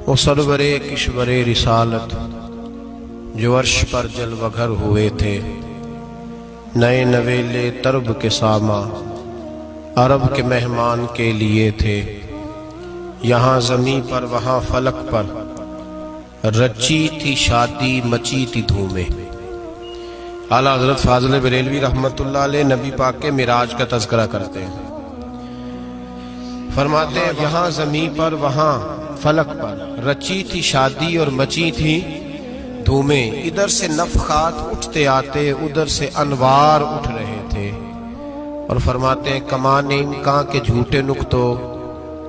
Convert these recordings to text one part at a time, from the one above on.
वो सरवरे किश्वरे रिसालत, जो अर्श पर जलवघर हुए थे। नए नवेले तरब के सामा, अरब के मेहमान के लिए थे। यहाँ जमी पर, वहाँ फलक पर, रची थी शादी, मची थी धूमे। आला हज़रत फाजल बरेलवी रहमत नबी पाक के मिराज का तस्करा करते हैं। फरमाते यहाँ जमी पर, वहाँ फलक पर। रची थी शादी और मची थी धूमें। इधर से नफखात उठते आते, उधर से अनवार उठ रहे थे। और फरमाते हैं कमाने इनका के झूठे नुकतो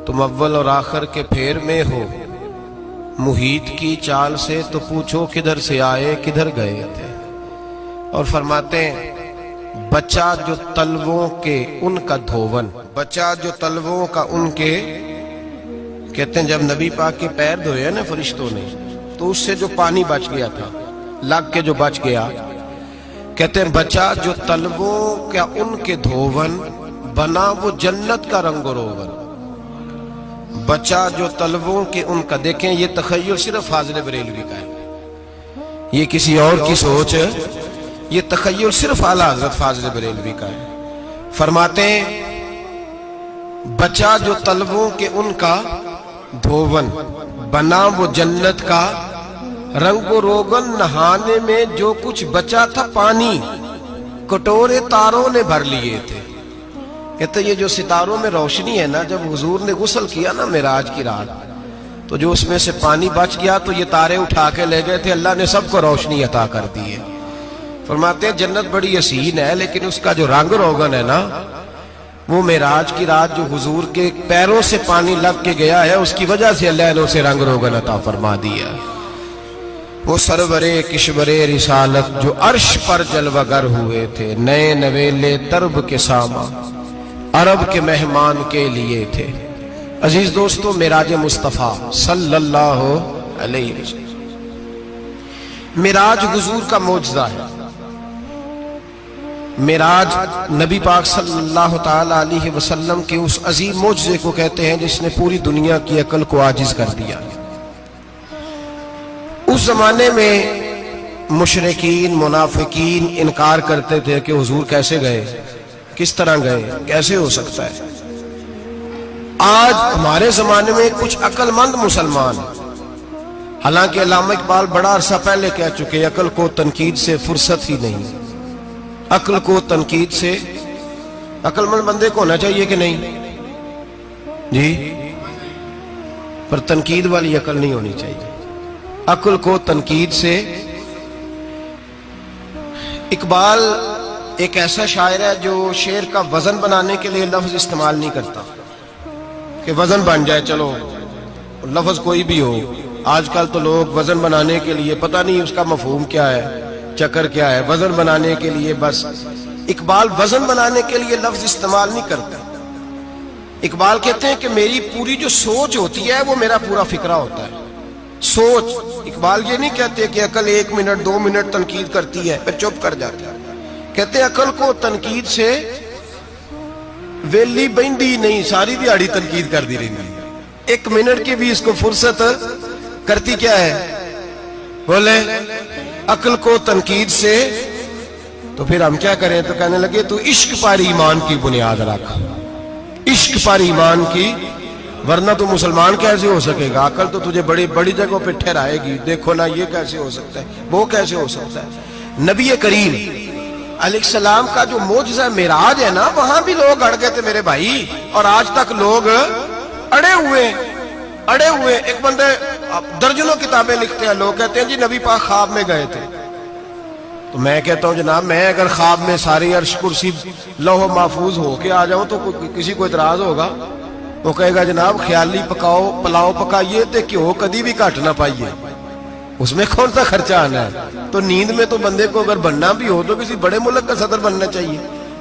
तुम अव्वल और आखिर के फेर में हो। मुहीत की चाल से तो पूछो किधर से आए, किधर गए थे। और फरमाते हैं बच्चा जो तलवों के उनका धोवन। बचा जो तलवों का उनके कहते हैं, जब नबी पाक के पैर धोए ना फरिश्तों ने तो उससे जो पानी बच गया था, लग के जो बच गया, कहते हैं बच्चा जो तलवों क्या उनके धोवन, बना वो जन्नत का रंग रोवन बचा जो तलवों के उनका, देखें, ये तखयल सिर्फ़ हाजिर बरेलवी का है। ये किसी और की सोच है ये तखयल सिर्फ़ आला हज़रत फाजिल बरेलवी का है। फरमाते बचा जो तलवों के उनका धोवन। बना वो जन्नत का। रंगो रोगन नहाने में जो कुछ बचा था पानी। कटोरे तारों ने भर लिए थे। कहते ये जो सितारों में रोशनी है ना, जब हुजूर ने गुसल किया ना मेराज की रात तो जो उसमें से पानी बच गया तो ये तारे उठा के ले गए थे। अल्लाह ने सबको रोशनी अता कर दी है। फरमाते हैं, जन्नत बड़ी हसीन है, लेकिन उसका जो रंग रोगन है ना वो मेराज की रात जो हुजूर के पैरों से पानी लग के गया है, उसकी वजह से अल्लाह ने उसे रंग रोगन अता फरमा दिया। वो सरवरे, किशवरे, रिसालत जो अर्श पर जलवगर हुए थे, नए नवेले तरब के सामा, अरब के मेहमान के लिए थे। अज़ीज़ दोस्तों, मेराज मुस्तफ़ा सल्लल्लाहु अलैहि वसल्लम। मिराज हुजूर का मोजा है। मिराज नबी पाक सल्लल्लाहु अलैहि वसल्लम के उस अजीम मोजे को कहते हैं जिसने पूरी दुनिया की अकल को आजिज कर दिया। उस जमाने में मुशरकिन, मुनाफिकीन इनकार करते थे कि हुजूर कैसे गए, किस तरह गए, कैसे हो सकता है? आज हमारे जमाने में कुछ अकलमंद मुसलमान, हालाँकि अलामा इकबाल बड़ा अरसा पहले कह चुके अकल को तनकीद से फुर्सत ही नहीं। अक्ल को तनकीद से अक्लमंद बंदे को होना चाहिए कि नहीं? जी। पर तनकीद वाली अकल नहीं होनी चाहिए। अक्ल को तनकीद से इकबाल एक ऐसा शायर है जो शेर का वज़न बनाने के लिए लफ्ज इस्तेमाल नहीं करता। कि वज़न बन जाए, चलो लफ्ज कोई भी हो। आजकल तो लोग वज़न बनाने के लिए पता नहीं उसका मफहूम क्या है। चक्कर क्या है? वज़न बनाने के लिए बस। इकबाल वज़न बनाने के लिए लफ्ज इस्तेमाल नहीं करता। इकबाल कहते हैं कि मेरी पूरी जो सोच होती है, वो मेरा पूरा फिक्रा होता है। सोच। इकबाल ये नहीं कहते कि अकल एक मिनट, दो मिनट तनकीद करती है, फिर चुप कर जाती है। कहते हैं, अकल को तनकीद से वेली बहती नहीं, सारी दिहाड़ी तनकीद कर दी रही एक मिनट की भी इसको फुर्सत करती क्या है? बोले, अकल को तनकीद से तो फिर हम क्या करें? तो कहने लगे, तू इश्क पर ईमान की बुनियाद रख। इश्क पर ईमान की, वरना तू मुसलमान कैसे हो सकेगा? अकल तो तुझे बड़ी बड़ी जगहों पे ठहराएगी। देखो ना, ये कैसे हो सकता है? वो कैसे हो सकता है? नबी करीम सलाम का जो मोजा मेराज है ना, वहाँ भी लोग अड़ गए थे मेरे भाई। और आज तक लोग अड़े हुए अड़े हुए। एक बंदे दर्जनों किताबें लिखते हैं, लोग कहते हैं, जी, नबी पाक ख्वाब में गए थे। तो मैं कहता हूँ, जनाब, मैं अगर ख्वाब में सारी अर्श कुर्सी लोहो महफूज होके आ जाऊँ तो किसी को इतराज होगा? वो कहेगा, जनाब, ख्याली पकाओ, पुलाव पकाइए तो क्यों कभी भी घट ना पाइए। उसमें कौन सा खर्चा आना है? तो नींद में तो बंदे को अगर बनना भी हो तो किसी बड़े मुल्क का सदर बनना चाहिए।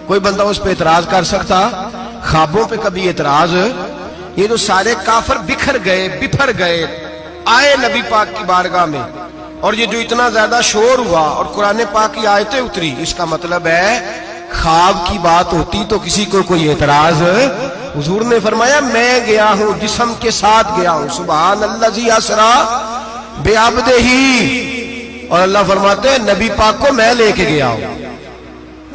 कोई बंदा उस पर इतराज कर सकता? ख्वाबों पे कभी इतराज? ये जो सारे काफर बिखर गए, बिफर गए आए नबी पाक की बारगाह में। और ये जो इतना ज़्यादा शोर हुआ और कुरान पाक की आयतें उतरी, इसका मतलब है, ख्वाब की बात होती तो किसी को कोई एतराज़? हुजूर ने फरमाया, मैं गया हूँ, जिसम के साथ गया हूँ। सुबह अल्लाह जी असरा, बेआबदे ही। और अल्लाह फरमाते हैं, नबी पाक को मैं लेके गया हूँ।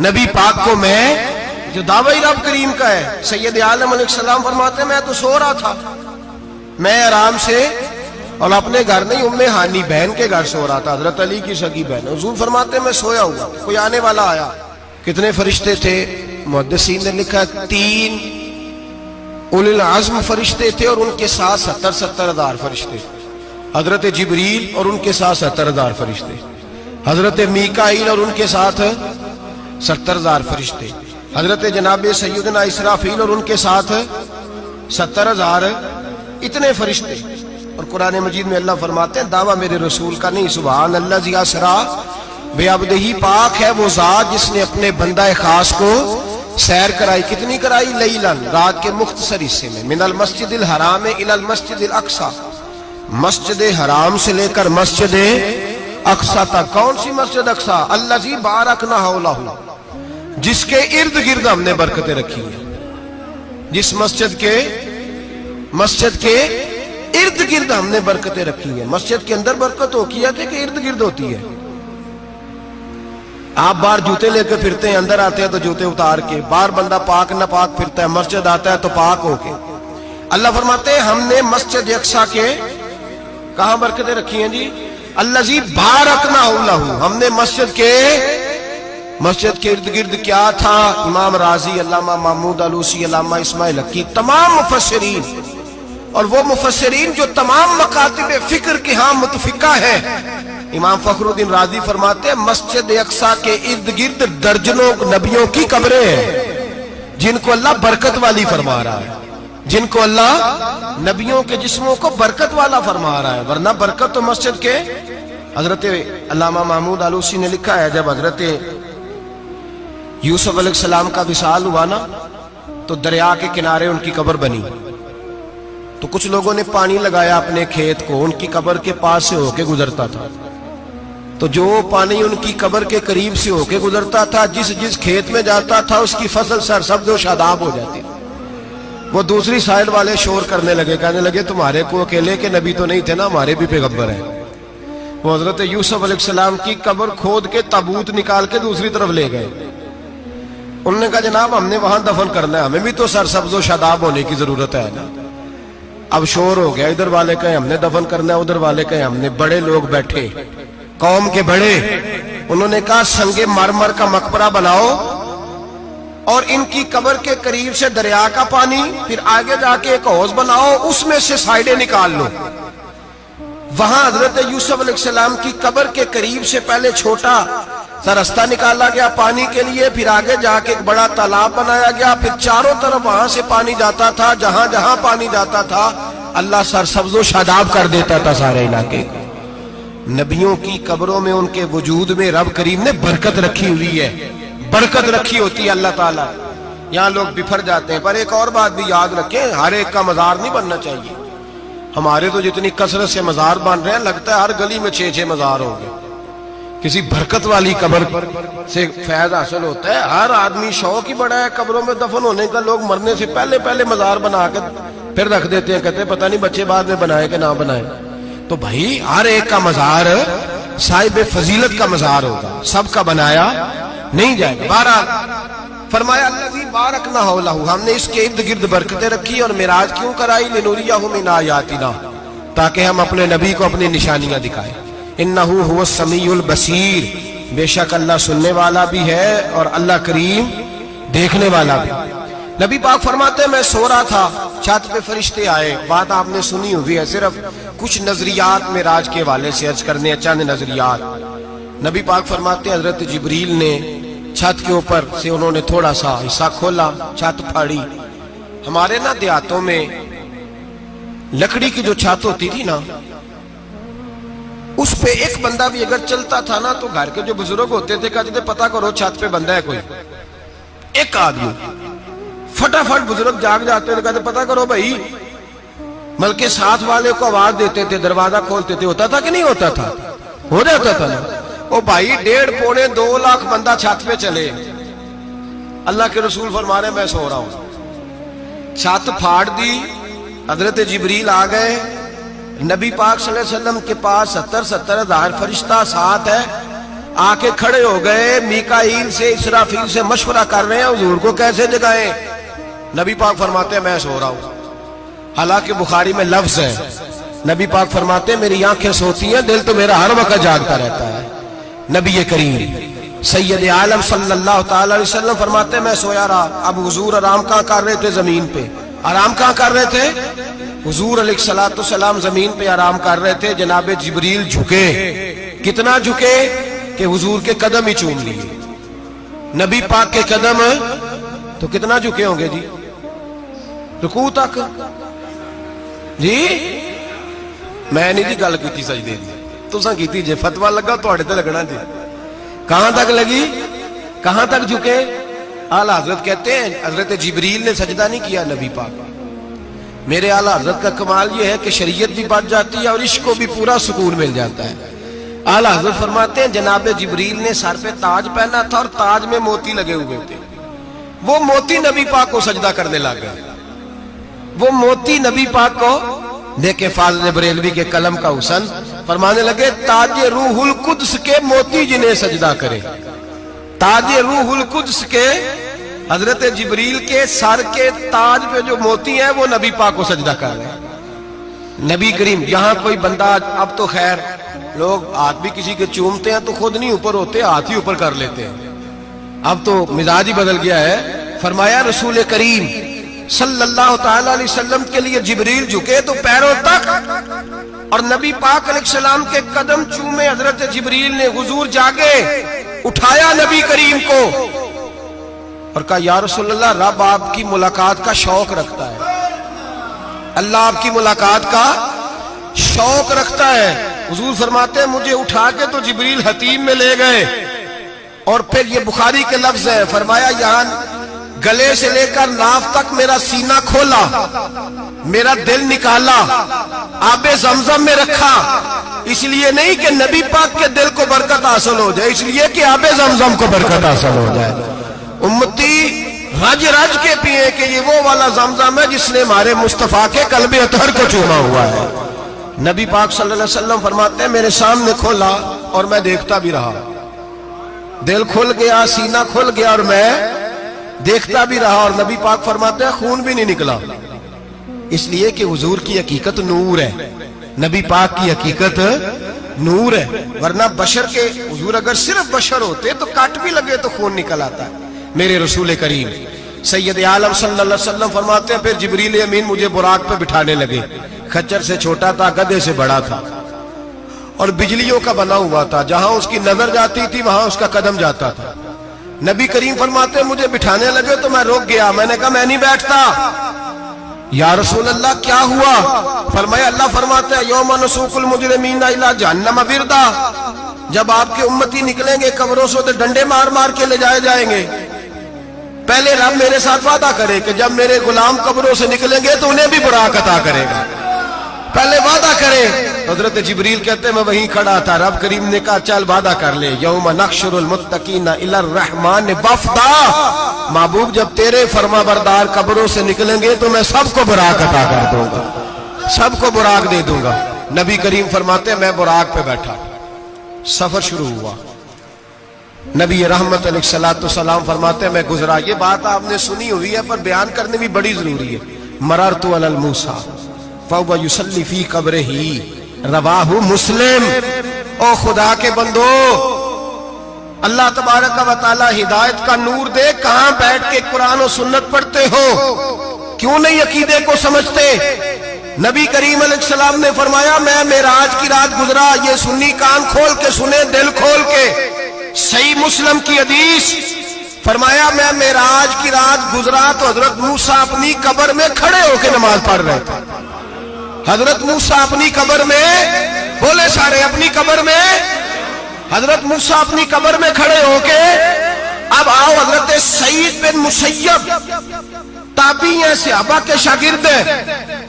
नबी पाक को मैं, जो दावा रब करीम का है, सैयद आलम सलाम फरमाते मैं तो सो रहा था। मैं आराम से और अपने घर नहीं, उम्मे हानी बहन के घर सो रहा था, हज़रत अली की सगी बहन। हजूर फरमाते, मैं सोया हुआ, कोई आने वाला आया? कितने फरिश्ते थे? मुहदसिन ने लिखा, तीन उल आज़म फरिश्ते थे और उनके साथ सत्तर सत्तर हज़ार फरिश्ते। हज़रत जबरील और उनके साथ सत्तर हज़ार फरिश्ते। हज़रत मीकाइल और उनके साथ सत्तर हज़ार फरिश्ते। हज़रत जनाब सैदना इसराफील और उनके साथ सत्तर हज़ार इतने फरिश्ते। और कुरान मजीद में अल्लाह फरमाते हैं, दावा मेरे रसूल का नहीं सुबह अल्लाह जी असरा बेअबदही पाक है वो जात जिसने अपने बंदा खास को सैर कराई, कितनी कराई? लईलन, रात के मुख्तसर हिस्से में, मिनल मस्जिद हराम इलल मस्जिद अक्सा। मस्जिद हराम से लेकर मस्जिद अक्सा तक। कौन सी मस्जिद अक्सा? अल्लाह जी बारक ना हो जिसके इर्द गिर्द हमने बरकतें रखी है। जिस मस्जिद के मस्जिद के इर्द गिर्द हमने बरकतें रखी है। मस्जिद के अंदर बरकत है कि इर्द गिर्द होती है। आप बाहर जूते लेकर फिरते हैं, अंदर आते हैं तो जूते उतार के। बाहर बंदा पाक न पाक फिरता है, मस्जिद आता है तो पाक होके अल्लाह फरमाते हैं, हमने मस्जिद यकसा के कहा बरकतें रखी हैं जी? अल्लाह जी बारक ना हूँ हमने मस्जिद के मस्जिद के इर्द गिर्द क्या था? इमाम राज़ी, अल्लामा महमूद अलूसी अलामा इस्माइल की तमाम मुफसरीन और वो मुफसरीन जो तमाम मकातिब फ़िक्र के यहाँ मुतफिका है। इमाम फखरुद्दीन राज़ी फरमाते हैं, मस्जिद अक्सा के इर्द गिर्द दर्जनों नबियों की कब्रें हैं, जिनको अल्लाह बरकत वाली फरमा रहा है। जिनको अल्लाह नबियों के जिस्मों को बरकत वाला फरमा रहा है। वरना बरकत तो मस्जिद के हज़रत अलामा महमूद आलूसी ने लिखा है, जब हज़रत यूसुफ सलाम का विशाल हुआ ना तो दरिया के किनारे उनकी कब्र बनी। तो कुछ लोगों ने पानी लगाया अपने खेत को, उनकी कब्र के पास से होके गुजरता था। तो जो पानी उनकी कब्र के करीब से होके गुजरता था, जिस जिस खेत में जाता था, उसकी फ़सल सर सब जो शादाब हो जाती। वो दूसरी साइड वाले शोर करने लगे, कहने लगे, तुम्हारे को अकेले के नबी तो नहीं थे ना, हमारे भी पैगंबर है। वो हज़रत यूसुफ सलाम की कब्र खोद के ताबूत निकाल के दूसरी तरफ़ ले गए। उन्होंने कहा, जनाब, हमने वहाँ दफन करना है, हमें भी तो सर सब्जो शादाब होने की ज़रूरत है ना? अब शोर हो गया, इधर वाले कहे, हमने दफन करना है, उधर वाले कहे, हमने बड़े लोग बैठे, कौम के बड़े। उन्होंने कहा, संगे मरमर का मकबरा बनाओ और इनकी कबर के करीब से दरिया का पानी, फिर आगे जाके एक हौज बनाओ, उसमें से साइडें निकाल लो। वहाँ हज़रत यूसुफ की कबर के करीब से पहले छोटा सा रास्ता निकाला गया पानी के लिए, फिर आगे जाके एक बड़ा तालाब बनाया गया, फिर चारों तरफ़ वहाँ से पानी जाता था, जहाँ जहाँ पानी जाता था, अल्लाह सर सब्जो शादाब कर देता था सारे इलाके को। नबियों की कब्रों में, उनके वजूद में रब करीम ने बरकत रखी हुई है। बरकत रखी होती है अल्लाह ताला। यहाँ लोग बिफर जाते हैं, पर एक और बात भी याद रखें, हर एक का मजार नहीं बनना चाहिए। हमारे तो जितनी कसरत से मजार बन रहे हैं, लगता है हर गली में छह छह मजार होंगे। किसी बरकत वाली कब्र से फैज हासिल होता है। हर आदमी शौक ही बड़ा है, कब्रों में दफन होने का। लोग मरने से पहले पहले मजार बना कर फिर रख देते हैं, कहते हैं, पता नहीं बच्चे बाद में बनाए कि ना बनाए। तो भाई, हर एक का मजार साहिब फजीलत का मजार होगा। सबका बनाया नहीं जाएगा। बारह फरमाया बारक ना हो लहू। हमने इसके इर्द गिर्द बरकतें रखी और मिराज क्यों कराई? लिनूरिया हो मिना यातिना ताकि हम अपने नबी को अपनी निशानियाँ दिखाएँ। समीउल बसीर। बेशक अल्लाह सुनने वाला भी है और अल्लाह करीम देखने वाला भी। नबी पाक फरमाते, मैं सो रहा था, छत पे फरिश्ते आए। बात आपने सुनी हुई है सिर्फ़ कुछ नजरियात में राज के वाले से अर्ज़ करने चंद नजरियात। नबी पाक फरमाते, हज़रत जबरील ने छत के ऊपर से उन्होंने थोड़ा सा हिस्सा खोला, छत फाड़ी। हमारे ना देहातों में लकड़ी की जो छत होती थी ना उस पे एक बंदा भी अगर चलता था ना तो घर के जो बुज़ुर्ग होते थे, कहते थे, पता करो, छत पे बंदा है कोई? एक आदमी। फटाफट बुज़ुर्ग जाग जाते थे, कहते, पता करो भाई, बल्कि साथ वाले को आवाज़ देते थे, दरवाज़ा खोलते थे, होता था कि नहीं होता था? हो जाता था ना? ओ भाई, डेढ़ पौने दो लाख बंदा छत पे चले। अल्लाह के रसूल फरमा रहे मैं सो रहा हूँ। छत फाड़ दी, हज़रत जिबरील आ गए नबी पाक वसल्लम के पास सत्तर सत्तर हज़ार फरिश्ता साथ है। आके खड़े हो गए। मीकाईल से, इसराफील से मशवरा कर रहे हैं। हजूर को कैसे जगाएँ नबी पाक फरमाते हैं, मैं सो रहा हूँ। हालाँकि बुखारी में लफ्ज है। नबी पाक फरमाते हैं, मेरी आँखें सोती हैं, दिल तो मेरा हर वक्त जागता रहता है। नबी करीम, सैयद आलम सल्लल्लाहु अलैहि फरमाते मैं सोया रहा। अब हजूर आराम कहाँ कर रहे थे? ज़मीन पे। आराम कहाँ कर रहे थे? हुजूर सलाम ज़मीन पे आराम कर रहे थे, जनाब जबरील झुके। कितना झुके कि हुजूर के कदम ही चूम लिए। नबी पाक के कदम तो कितना झुके होंगे जी? रुकू तक। जी, मैं नहीं जी गल की सजदे की तुसा की जे फतवा लगा तो लगना जी। कहाँ तक लगी? कहाँ तक झुके? आला हज़रत कहते हैं, हज़रत जिबरील ने सजदा नहीं किया नबी पाक। मेरे आला हज़रत का कमाल ये है कि शरीयत भी बच जाती है और इश्क भी पूरा सुकून मिल जाता है। आला हज़रत फरमाते हैं, जनाब जिबरील ने सर पे ताज पहना था और ताज में मोती लगे हुए थे। वो मोती नबी पाक को सजदा करने लग गए। वो मोती नबी पाक को देखे फाजल बरेलवी के कलम का हुसन, फरमाने लगे, ताज रूहुल कुद्स के मोती जिन्हें सजदा करे। ताज रूहुल कुद्स के, हज़रत जबरील के सर के ताज पे जो मोती है, वो नबी पाक को सजदा कर रहे नबी करीम, यहाँ कोई बंदा अब तो खैर, लोग हाथ भी किसी के चूमते हैं तो खुद नहीं ऊपर होते, हाथ ही ऊपर कर लेते हैं। अब तो मिजाज ही बदल गया है। फरमाया, रसूल करीम, सल्लल्लाहु अलैहि वसल्लम के लिए जिबरील झुके तो पैरों तक। और नबी पाक सलाम के कदम चूमे हज़रत जिबरील ने, हुजूर जागे। उठाया नबी करीम को और कहा, या रसोल्ला रब आपकी मुलाकात का शौक रखता है। अल्लाह आपकी मुलाकात का शौक रखता है। हजूर फरमाते हैं, मुझे उठा के तो जबरील हतीम में ले गए। और फिर ये बुखारी के लफ्ज है, फरमाया, यहाँ गले से लेकर नाफ तक मेरा सीना खोला। मेरा दिल निकाला, आबे जमजम में रखा। इसलिए नहीं कि नबी पाक के दिल को बरकत हासिल हो जाए, इसलिए कि आबे जमजम को बरकत हासिल हो जाए। उम्मती रज रज के पिए कि ये वो वाला जमजम है जिसने हमारे मुस्तफ़ा के कलबे अतहर को चूमा हुआ है। नबी पाक सल्लल्लाहु अलैहि वसल्लम फरमाते हैं, मेरे सामने खोला और मैं देखता भी रहा। दिल खुल गया, सीना खुल गया और मैं देखता भी रहा और नबी पाक फरमाते हैं, खून भी नहीं निकला। इसलिए कि हुजूर की हकीकत नूर है। नबी पाक की हकीकत नूर है। वरना बशर के हुजूर अगर सिर्फ़ बशर होते तो काट भी लगे तो खून निकल आता है। मेरे रसूल करीम, सैयद आलम सल्लल्लाहु फरमाते हैं, फिर जबरील अमीन मुझे बुराक पे बिठाने लगे। खच्चर से छोटा था, गधे से बड़ा था। और बिजलियों का बना हुआ था। जहाँ उसकी नज़र जाती थी, वहाँ उसका कदम जाता था। नबी करीम फरमाते मुझे बिठाने लगे तो मैं रोक गया। मैंने कहा, मैं नहीं बैठता। या रसूल अल्लाह क्या हुआ? फरमाया, अल्लाह फरमाते हैं, योम नसूकुल मुजरिमीन इला जहन्नम विरदा। जब आपके उम्मती निकलेंगे कब्रों से तो डंडे मार मार के ले जाए जाएँगे। पहले रब मेरे साथ वादा करे कि जब मेरे गुलाम कब्रों से निकलेंगे तो उन्हें भी बुरा अता करेगा। पहले वादा करे। हज़रत जबरील कहते, मैं वहीं खड़ा था। रब करीम ने कहा, चल वादा कर ले। यौम रहमान वफदा। महबूब, जब तेरे फर्मा बरदार कब्रों से निकलेंगे तो मैं सबको बुराक अदा कर दूँगा। सबको बुराक दे दूँगा। नबी करीम फरमाते, मैं बुराक पे बैठा सफ़र शुरू हुआ। नबी रहमत सलाम फरमाते, मैं गुजरा। ये बात आपने सुनी हुई है, पर बयान करने भी बड़ी ज़रूरी है। मरर तो अलमूसा फ़ी कब्र ही। रवाहू मुस्लिम। ओ खुदा के बंदो, अल्लाह तबारक वाली हिदायत का नूर दे, कहा बैठ के कुरान और सुन्नत पढ़ते हो? क्यों नहीं अकीदे को समझते? नबी करीम सलाम ने फरमाया, मैं मेराज की रात गुजरा, ये सुन्नी कान खोल के सुने, दिल खोल के। सही मुस्लिम की हदीस। फरमाया, मैं मेराज की रात गुजरा तो हज़रत मूसा अपनी कबर में खड़े होकर नमाज़ पढ़ रहे थे। हज़रत मूसा अपनी कब्र में, बोले सारे अपनी कब्र में। हज़रत मूसा अपनी कब्र में खड़े होके, अब आओ हज़रत सईद बिन मुसैयब। ताबी है सियाबा के शागिर्द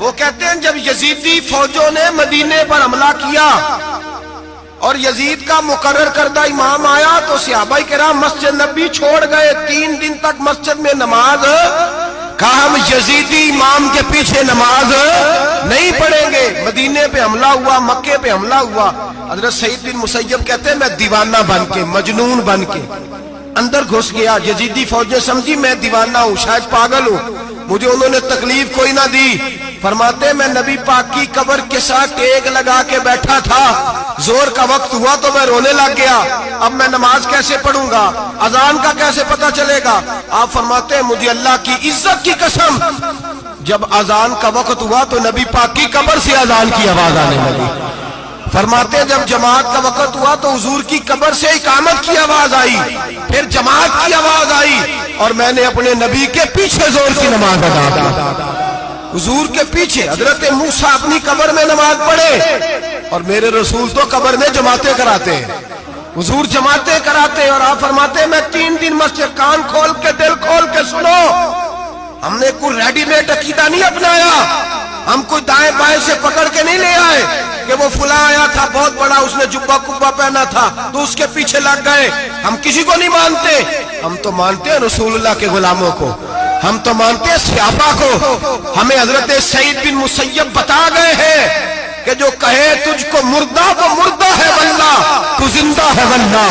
वो कहते हैं, जब यजीदी फौजों ने मदीने पर हमला किया और यजीद का मुकर करदा इमाम आया तो सियाबा के मस्जिद नबी छोड़ गए। तीन दिन तक मस्जिद में नमाज़ कहा हम यजीदी इमाम के पीछे नमाज़ नहीं पढ़ेंगे। मदीने पे हमला हुआ, मक्के पे हमला हुआ। हज़रत सईद बिन मुसैब कहते हैं, मैं दीवाना बन के, मजनून बन के, अंदर घुस गया। यजीदी फौजें समझी, मैं दीवाना हूँ, शायद पागल हूँ। मुझे उन्होंने तकलीफ़ कोई ना दी। फरमाते, मैं नबी पाक की कबर के साथ टेक लगा के बैठा था। ज़ोर का वक्त हुआ तो मैं रोने लग गया। अब मैं नमाज़ कैसे पढ़ूँगा? अजान का कैसे पता चलेगा? आप फरमाते, मुझे अल्लाह की इज़्ज़त की कसम। जब अजान का वक्त हुआ तो नबी पाक की कबर से अजान की आवाज़ आने लगी। फरमाते, जब जमात का वक्त हुआ तो हजूर की कबर से इकामत की आवाज़ आई। फिर जमात की आवाज़ आई। और मैंने अपने नबी के पीछे ज़ोर की नमाज़ अदा की। हजूर के पीछे हज़रत मूसा अपनी कबर में नमाज़ पढ़े और मेरे रसूल तो कबर में जमाते कराते हैं। हजूर जमाते कराते और आप फरमाते मैं तीन दिन मस्जिद कान खोल के, दिल खोल के सुनो। हमने कोई रेडीमेड अकीदा नहीं अपनाया। हम कोई दाएँ बाएँ से पकड़ के नहीं ले आए कि वो फुला आया था, बहुत बड़ा, उसने जुब्बा कुब्बा पहना था तो उसके पीछे लग गए। हम किसी को नहीं मानते। हम तो मानते हैं रसूलुल्लाह के गुलामों को। हम तो मानते हैं सियापा को। हमें हज़रत सईद बिन मुसैब बता गए हैं। कि जो कहे तुझको मुर्दा, वो मुर्दा है वल्ला। तू ज़िंदा है वल्ला।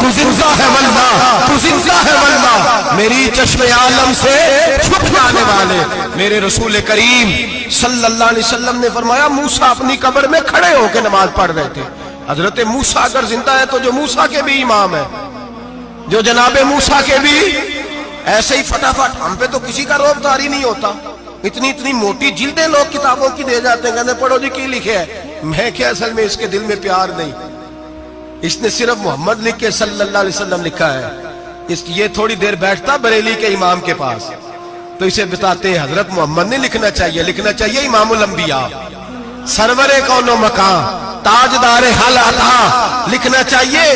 तू ज़िंदा है वल्ला। तू ज़िंदा है वल्ला। मेरी चश्मे आलम से छुप जाने वाले। मेरे रसूल करीम सल्लल्लाहु अलैहि वसल्लम ने फरमाया, मूसा अपनी कब्र में खड़े होकर नमाज़ पढ़ रहे थे। हज़रत मूसा अगर ज़िंदा है तो जो मूसा के भी इमाम है, जो जनाबे मूसा के भी, ऐसे ही फटाफट। हम पे तो किसी का रोब तारी नहीं होता। इतनी इतनी मोटी जिल्दें लोग किताबों की दे जाते हैं, कहते पढ़ो जी, की लिखे है? मैं क्या असल में इसके दिल में प्यार नहीं? इसने सिर्फ़ मोहम्मद लिख के सल्लल्लाहु अलैहि वसल्लम लिखा है। इस, ये थोड़ी देर बैठता बरेली के इमाम के पास। तो इसे बताते हैं हज़रत मोहम्मद ने लिखना चाहिए लिखना चाहिए इमामुल अंबिया। सरवरे कौनो मकान, ताजदार हाल लिखना चाहिए।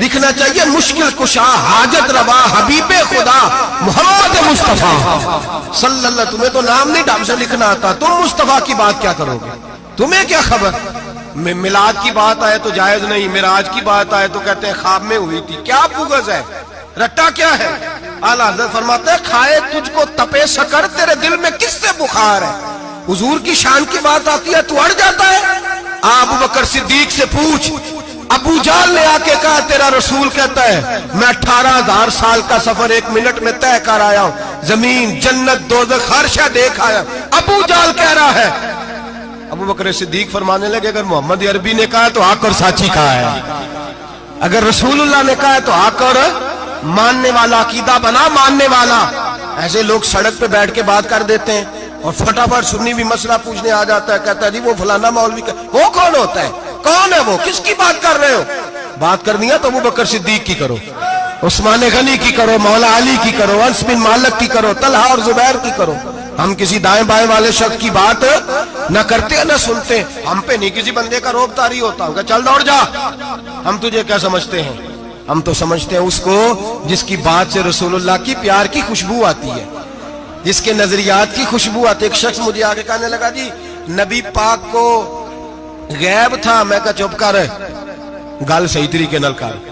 लिखना चाहिए मुश्किल कुशा, हाजत रवा, हबीबे खुदा, मोहम्मद मुस्तफ़ा। सल्लल्लाहु, तुम्हें तो नाम नहीं ढंग से लिखना आता। तुम मुस्तफ़ा की बात क्या करोगे? तुम्हें क्या खबर? मिलाद की बात आए तो जायज़ नहीं, मिराज की बात आए तो कहते हैं खाब में हुई थी। क्या बुगज है? रट्टा क्या है? आला हज़रत फरमाते हैं, खाए तुझको, तपे सकर तेरे दिल में किससे बुखार है? हुजूर की शान की बात आती है, तू अड़ जाता है। आप बकर सिद्दीक से पूछ अबू जाल ने आके कहा, तेरा रसूल कहता है, मैं अठारह हज़ार साल का सफ़र एक मिनट में तय कर आया हूँ। ज़मीन, जन्नत दो हर्षा देख आया। अबू जाल कह रहा है, अबू बकर सिद्दीक फरमाने लगे, अगर मोहम्मद अरबी ने कहा तो आकर साची कहा है। अगर रसूलुल्लाह ने कहा है तो आकर मानने वाला, अकीदा बना मानने वाला। ऐसे लोग सड़क पे बैठ के बात कर देते हैं और फटाफट सुन्नी भी मसला पूछने आ जाता है, कहता है, जी वो फलाना मौलवी का वो कौन होता है? कौन है वो? किसकी बात कर रहे हो? बात करनी है तो वो बकर सिद्दीक की करो, उस्मान गनी की करो, मौला अली की करो, अंस बिन मालक की करो, तलहा और जुबैर की करो। हम किसी दाएँ बाएँ वाले शख्स की बात न करते, न सुनते। हम पे नहीं किसी बंदे का रोब तारी होता होगा। चल दौड़ जा। हम तुझे क्या समझते हैं? हम तो समझते हैं उसको जिसकी बात से रसूलुल्लाह की प्यार की खुशबू आती है। जिसके नजरियात की खुशबू आती है। एक शख्स मुझे आगे कहने लगा, जी, नबी पाक को गैब था, मैं कहा, चुप कर। गल सही तरीके नाल कर।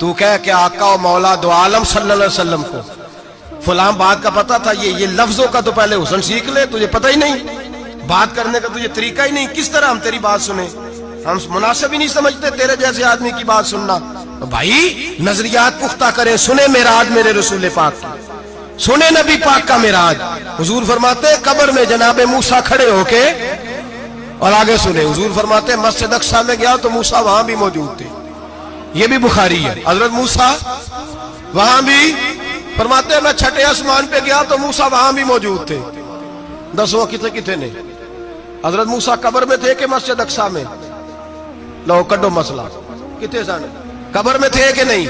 तू कह के आका और मौला दो आलम वसल्लम को। फलाम बात का पता था, ये ये लफ्जों का तो पहले हुसन सीख ले, तुझे पता ही नहीं। बात करने का तुझे तरीका ही नहीं। किस तरह हम तेरी बात सुने? हम मुनासिब ही नहीं समझते तेरे जैसे आदमी की बात सुनना। तो भाई, नजरियात पुख्ता करें, सुने मेराज मेरे रसूल पाक की। सुने नबी पाक का मेराज। हजूर फरमाते, कबर में जनाबे मूसा खड़े होके और आगे सुने, हजूर फरमाते मस्जिद अक्सा में गया तो मूसा वहाँ भी मौजूद थे। ये भी बुखारी है। हज़रत मूसा वहाँ भी फरमाते मैं छठे आसमान पे गया तो मूसा वहाँ भी मौजूद थे। दसो कितने कितने ने? हज़रत मूसा कबर में थे कि मस्जिद अक्सा में? लो कड्डो मसला। कितने सन कब्र में थे कि नहीं?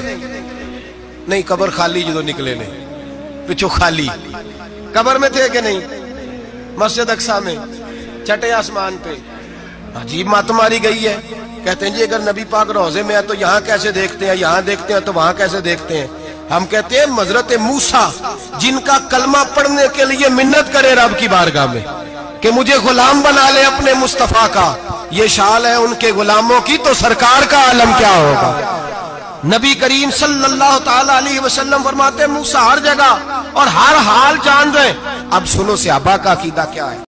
नहीं, कब्र खाली जो निकले ने। पिछो खाली। कबर में थे कि नहीं? मस्जिद अक्सा में। छठे आसमान पे। अजीब मात मारी गई है। कहते हैं जी, अगर नबी पाक रोज़े में है तो यहाँ कैसे देखते हैं, यहाँ देखते हैं तो वहाँ कैसे देखते हैं? हम कहते हैं मजरत मूसा, जिनका कलमा पढ़ने के लिए मिन्नत करे रब की बारगाह में, कि मुझे गुलाम बना ले अपने मुस्तफ़ा का। ये शाल है उनके गुलामों की तो सरकार का आलम क्या होगा? नबी करीम सल्लल्लाहु अलैहि वसल्लम फरमाते मूसा हर जगह और हर हाल जान रहे अब सुनो, सियाबा का अकीदा क्या है?